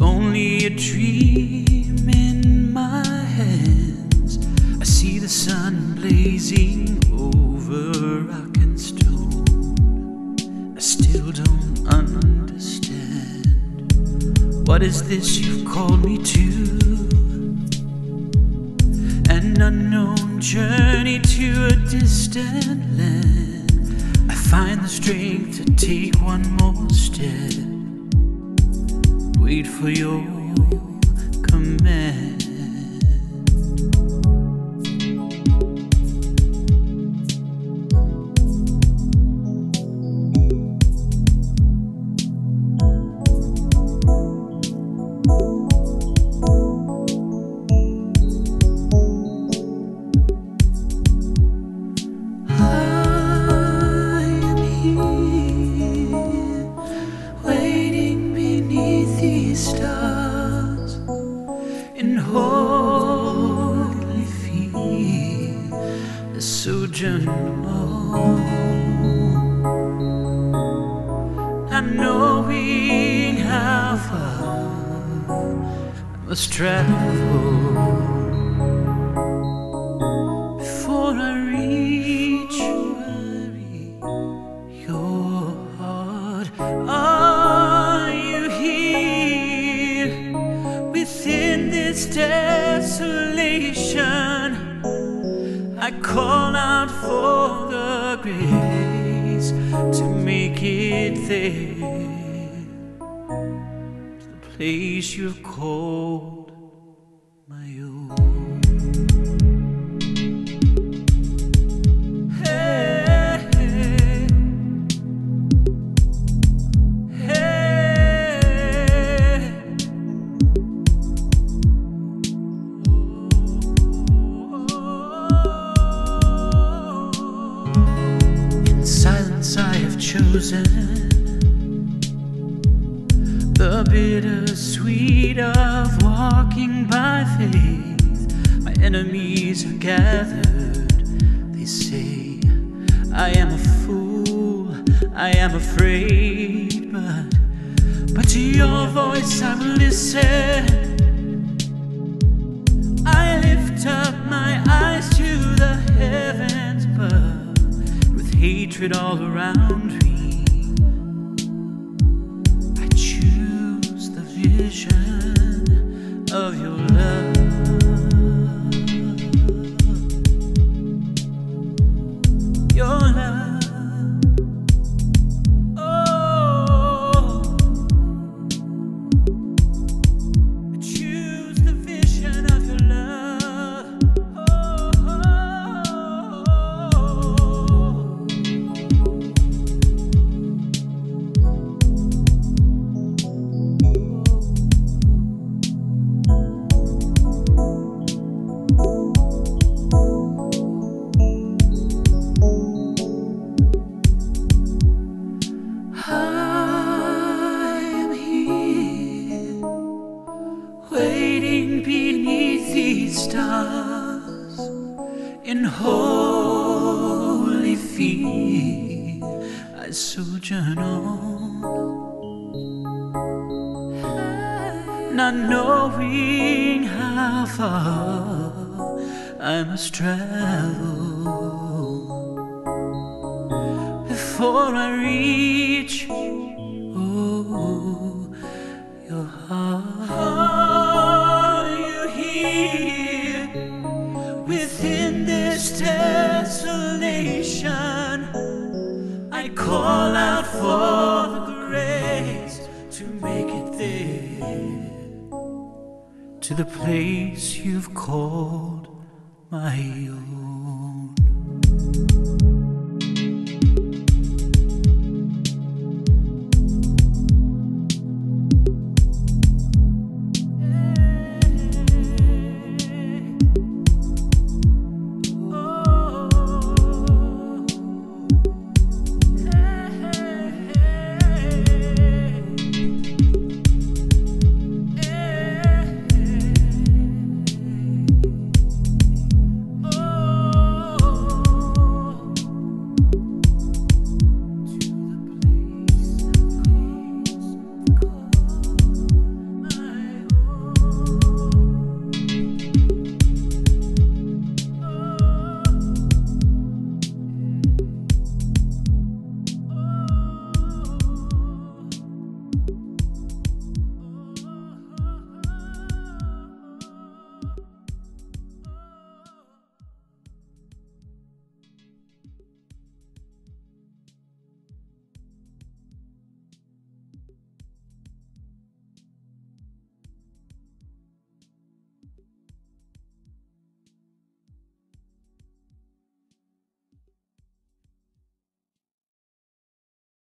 only a dream in my hands. I see the sun blazing over rock and stone. I still don't understand. What is this you've called me to? An unknown journey to a distant land. I find the strength to take one more step wait for your a sojourn alone, not knowing how far I must travel before call out for the grace to make it there. To the place you've called chosen the bittersweet of walking by faith. My enemies are gathered. They say, I am a fool, I am afraid, but but to your voice I will listen. I lift up my eyes to the heavens above, hatred all around me. I choose the vision of your love. In holy fear. I sojourn on, not knowing how far I must travel before I reach call out for the grace to make it there to the place you've called my own.